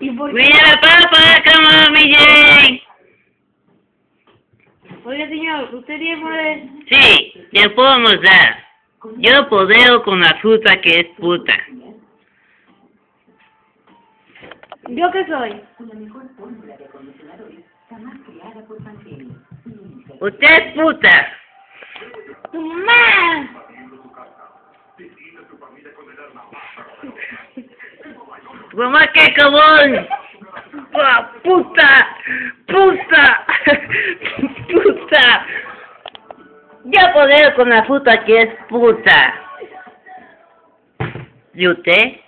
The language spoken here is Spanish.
¿Y por qué? Mira, come on, mi Jane. Oiga, señor, ¿usted tiene poder? Sí, le podemos dar. Yo podeo con la fruta que es puta. ¿Yo qué soy? Usted es puta. ¡Tu mamá! Mamá qué cabrón. Puta, puta, puta. Yo podeo con la fruta que es puta. ¿Y usted?